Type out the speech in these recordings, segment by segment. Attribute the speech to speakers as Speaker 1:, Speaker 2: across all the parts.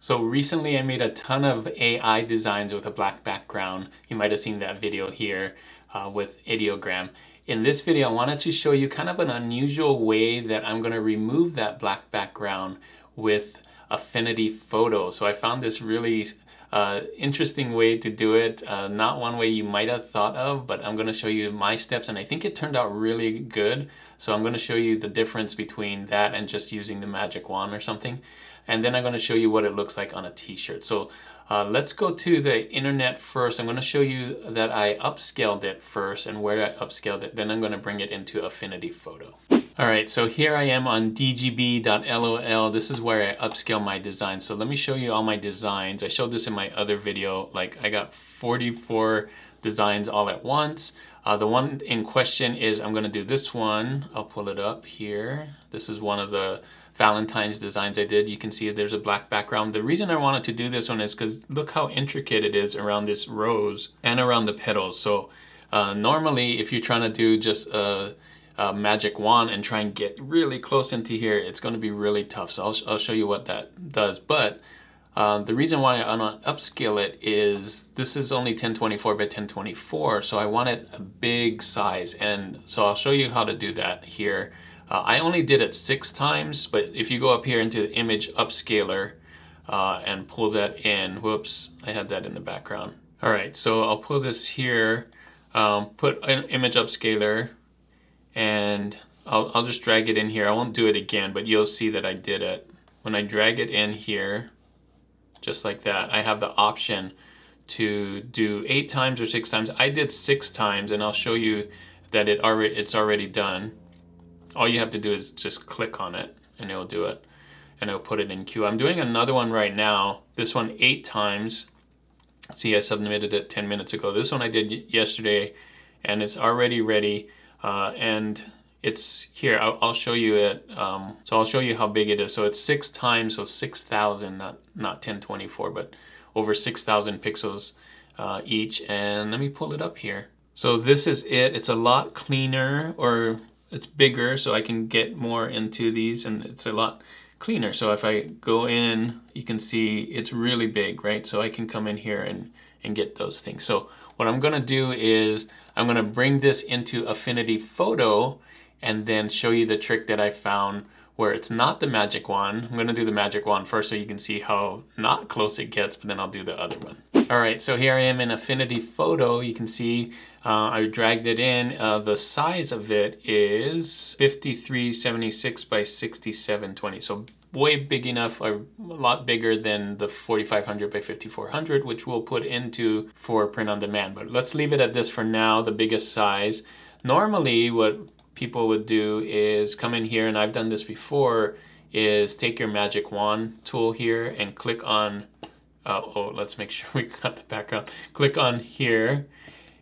Speaker 1: So recently I made a ton of AI designs with a black background. You might have seen that video here uh, with ideogram. In this video I wanted to show you kind of an unusual way that I'm going to remove that black background with Affinity Photo. So I found this really uh, interesting way to do it. Uh, not one way you might have thought of, but I'm going to show you my steps and I think it turned out really good. So I'm going to show you the difference between that and just using the magic wand or something and then I'm going to show you what it looks like on a t-shirt. So uh, let's go to the internet first. I'm going to show you that I upscaled it first and where I upscaled it. Then I'm going to bring it into Affinity Photo. All right, so here I am on dgb.lol. This is where I upscale my design. So let me show you all my designs. I showed this in my other video. Like I got 44 designs all at once. Uh, the one in question is I'm gonna do this one. I'll pull it up here. This is one of the Valentine's designs I did. You can see there's a black background. The reason I wanted to do this one is because look how intricate it is around this rose and around the petals. So uh, normally if you're trying to do just a, a, magic wand and try and get really close into here, it's going to be really tough. So I'll, I'll show you what that does. But uh, the reason why I want to upscale it is this is only 1024 by 1024, so I want it a big size. And so I'll show you how to do that here. Uh, I only did it six times, but if you go up here into the image upscaler uh, and pull that in, whoops, I had that in the background. All right, so I'll pull this here, um, put an image upscaler, and I'll, I'll just drag it in here. I won't do it again, but you'll see that I did it. When I drag it in here, just like that, I have the option to do eight times or six times. I did six times, and I'll show you that it already it's already done all you have to do is just click on it and it'll do it and it'll put it in queue. I'm doing another one right now, this one eight times. See, I submitted it 10 minutes ago. This one I did yesterday and it's already ready uh, and it's here. I'll, I'll show you it. Um, so I'll show you how big it is. So it's six times, so 6,000, not, not 1024, but over 6,000 pixels uh, each. And let me pull it up here. So this is it. It's a lot cleaner or it's bigger so I can get more into these and it's a lot cleaner. So if I go in, you can see it's really big, right? So I can come in here and, and get those things. So what I'm gonna do is I'm gonna bring this into Affinity Photo and then show you the trick that I found where it's not the magic wand. I'm gonna do the magic wand first so you can see how not close it gets, but then I'll do the other one. All right, so here I am in Affinity Photo. You can see uh, I dragged it in. Uh, the size of it is 5376 by 6720. So way big enough, a lot bigger than the 4500 by 5400, which we'll put into for print on demand. But let's leave it at this for now, the biggest size. Normally what people would do is come in here, and I've done this before, is take your magic wand tool here and click on, uh, oh, let's make sure we got the background. Click on here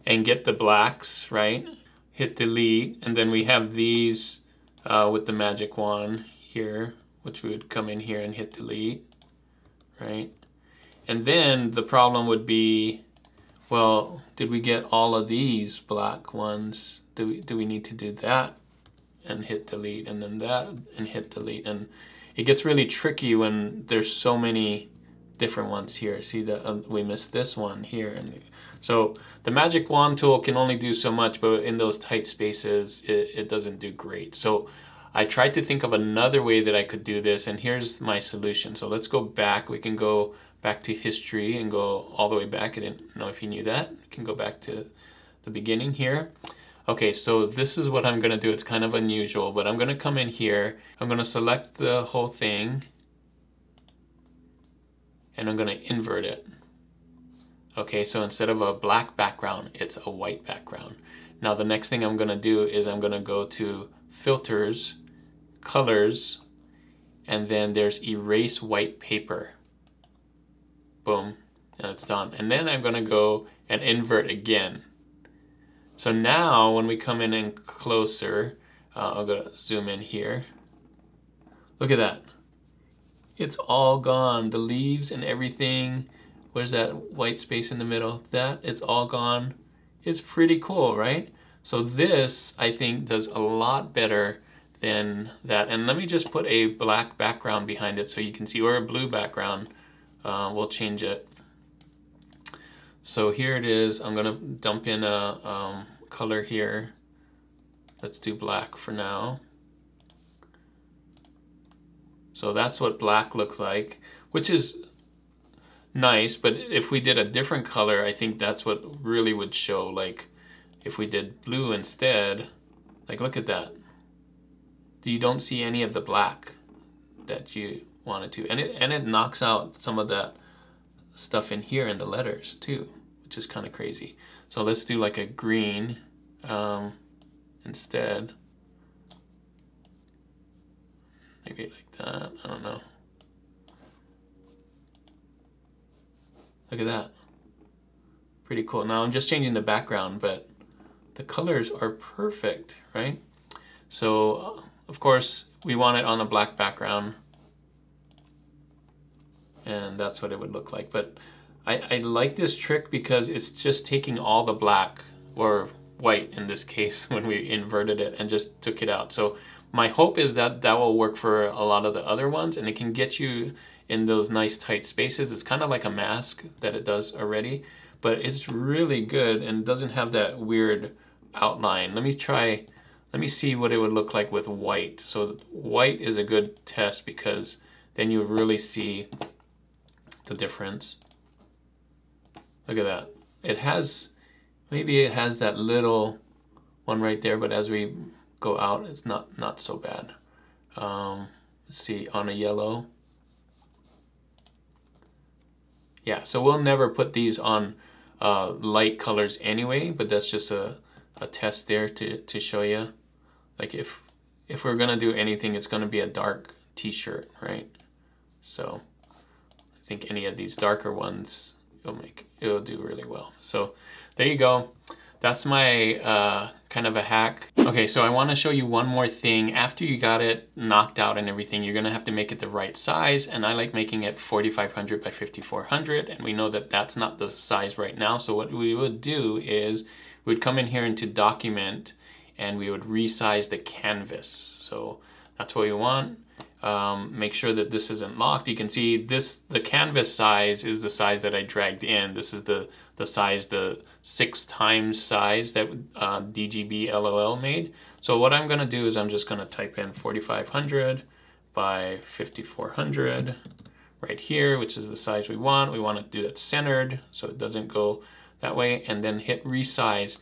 Speaker 1: and get the blacks, right? Hit delete, and then we have these uh, with the magic wand here, which we would come in here and hit delete, right? And then the problem would be, well, did we get all of these black ones? Do we, do we need to do that and hit delete and then that and hit delete? And it gets really tricky when there's so many different ones here. See that uh, we missed this one here. and So the magic wand tool can only do so much, but in those tight spaces, it, it doesn't do great. So I tried to think of another way that I could do this, and here's my solution. So let's go back. We can go back to history and go all the way back. I didn't know if you knew that. You can go back to the beginning here. Okay, so this is what I'm gonna do. It's kind of unusual, but I'm gonna come in here. I'm gonna select the whole thing and I'm to invert it. Okay, so instead of a black background, it's a white background. Now the next thing I'm to do is I'm to go to filters, colors, and then there's erase white paper. Boom, and it's done. And then I'm to go and invert again. So now when we come in and closer, uh, I'll go zoom in here. Look at that it's all gone. The leaves and everything, where's that white space in the middle? That, it's all gone. It's pretty cool, right? So this, I think, does a lot better than that. And let me just put a black background behind it so you can see, or a blue background. uh, we'll change it. So here it is. I'm gonna dump in a um, color here. Let's do black for now. So that's what black looks like, which is nice, but if we did a different color, I think that's what really would show. Like if we did blue instead, like look at that. You don't see any of the black that you wanted to. And it, and it knocks out some of that stuff in here in the letters too, which is kind of crazy. So let's do like a green um, instead. Maybe like that, I don't know. Look at that. Pretty cool. Now I'm just changing the background, but the colors are perfect, right? So, of course, we want it on a black background. And that's what it would look like. But I, I like this trick because it's just taking all the black, or white in this case, when we inverted it and just took it out. So my hope is that that will work for a lot of the other ones and it can get you in those nice tight spaces. It's kind of like a mask that it does already, but it's really good and doesn't have that weird outline. Let me try, let me see what it would look like with white. So white is a good test because then you really see the difference. Look at that. It has, maybe it has that little one right there, but as we go out, it's not, not so bad. Um, let's see, on a yellow. Yeah, so we'll never put these on uh, light colors anyway, but that's just a, a test there to, to show you. Like if, if we're gonna do anything, it's gonna be a dark t-shirt, right? So Think any of these darker ones, it'll make, it'll do really well. So there you go. That's my uh, kind of a hack. Okay, so I wanna show you one more thing. After you got it knocked out and everything, you're gonna have to make it the right size. And I like making it 4500 by 5400. And we know that that's not the size right now. So what we would do is we would come in here into document and we would resize the canvas. So that's what we want. Um, make sure that this isn't locked. You can see this, the canvas size is the size that I dragged in. This is the, the size, the six times size that uh, DGB LOL made. So what I'm gonna do is I'm just gonna type in 4500 by 5400 right here, which is the size we want. We want to do that centered so it doesn't go that way and then hit resize.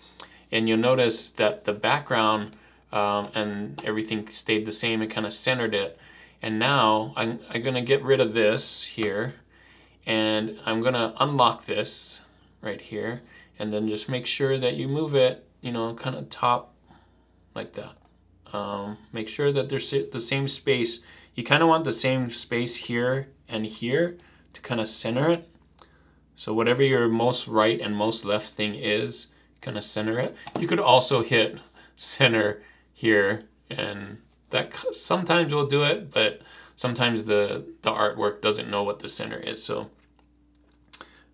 Speaker 1: And you'll notice that the background um, and everything stayed the same and kind of centered it. And now I'm, I'm gonna get rid of this here and I'm gonna unlock this right here and then just make sure that you move it, you know, kind of top like that. Um, make sure that there's the same space. You kind of want the same space here and here to kind of center it. So whatever your most right and most left thing is, kind of center it. You could also hit center here and that sometimes will do it, but sometimes the, the artwork doesn't know what the center is. So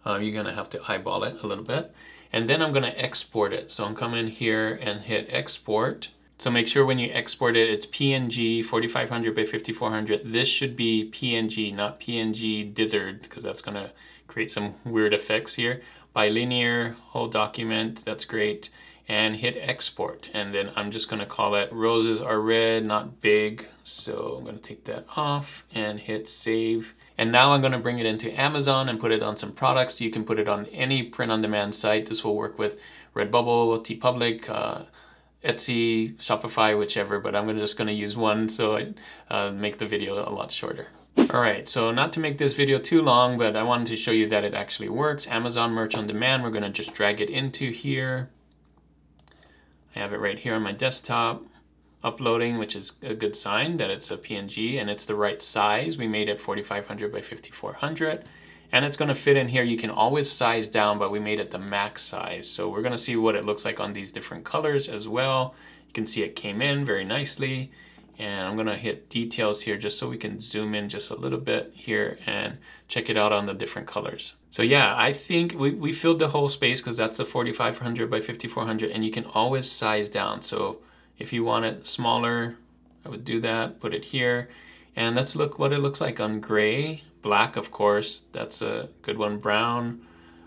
Speaker 1: uh, you're gonna have to eyeball it a little bit. And then I'm gonna export it. So I'm coming here and hit export. So make sure when you export it, it's PNG 4500 by 5400. This should be PNG, not PNG dithered, because that's gonna create some weird effects here. Bilinear, whole document, that's great and hit export. And then I'm just gonna call it roses are red, not big. So I'm gonna take that off and hit save. And now I'm gonna bring it into Amazon and put it on some products. You can put it on any print-on-demand site. This will work with Redbubble, TeePublic, uh, Etsy, Shopify, whichever, but I'm just gonna use one so I uh, make the video a lot shorter. All right, so not to make this video too long, but I wanted to show you that it actually works. Amazon Merch on Demand, we're gonna just drag it into here. I have it right here on my desktop uploading, which is a good sign that it's a PNG and it's the right size. We made it 4500 by 5400 and it's gonna fit in here. You can always size down, but we made it the max size. So we're gonna see what it looks like on these different colors as well. You can see it came in very nicely and I'm gonna hit details here just so we can zoom in just a little bit here and check it out on the different colors. So yeah, I think we, we filled the whole space because that's a 4500 by 5400 and you can always size down. So if you want it smaller, I would do that, put it here. And let's look what it looks like on gray black, of course, that's a good one. Brown,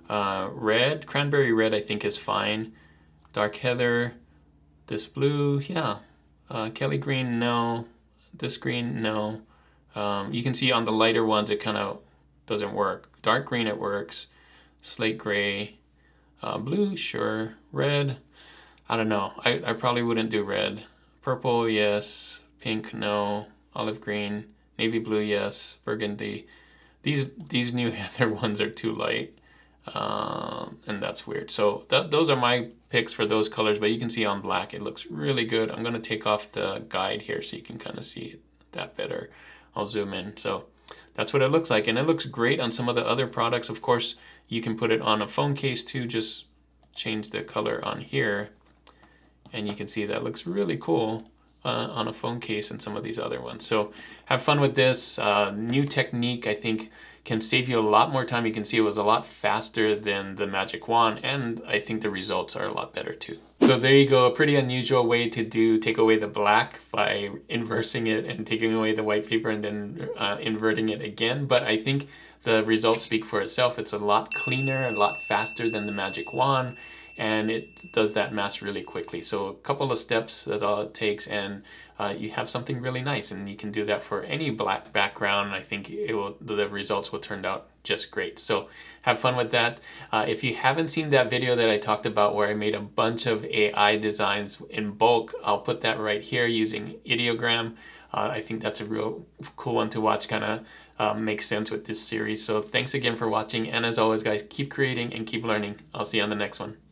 Speaker 1: uh, red, cranberry red I think is fine. Dark heather, this blue, yeah. Uh, Kelly green, no. This green, no. Um, you can see on the lighter ones it kind of doesn't work. Dark green it works. Slate gray, uh, blue, sure. Red, I don't know. I, I probably wouldn't do red. Purple, yes. Pink, no. Olive green, navy blue, yes. Burgundy. These these new heather ones are too light. Um, and that's weird. So th those are my picks for those colors, but you can see on black, it looks really good. I'm gonna take off the guide here so you can kind of see that better. I'll zoom in. So that's what it looks like. And it looks great on some of the other products. Of course, you can put it on a phone case too. Just change the color on here. And you can see that looks really cool uh, on a phone case and some of these other ones. So have fun with this. Uh, new technique, I think, can save you a lot more time. You can see it was a lot faster than the Magic Wand, and I think the results are a lot better too. So there you go, a pretty unusual way to do take away the black by inversing it and taking away the white paper and then uh, inverting it again. But I think the results speak for itself. It's a lot cleaner, a lot faster than the Magic Wand and it does that mask really quickly. So a couple of steps that all it takes and uh, you have something really nice and you can do that for any black background. I think it will, the results will turn out just great. So have fun with that. Uh, if you haven't seen that video that I talked about where I made a bunch of AI designs in bulk, I'll put that right here using ideogram. Uh, I think that's a real cool one to watch, kind of uh, makes sense with this series. So thanks again for watching. And as always, guys, keep creating and keep learning. I'll see you on the next one.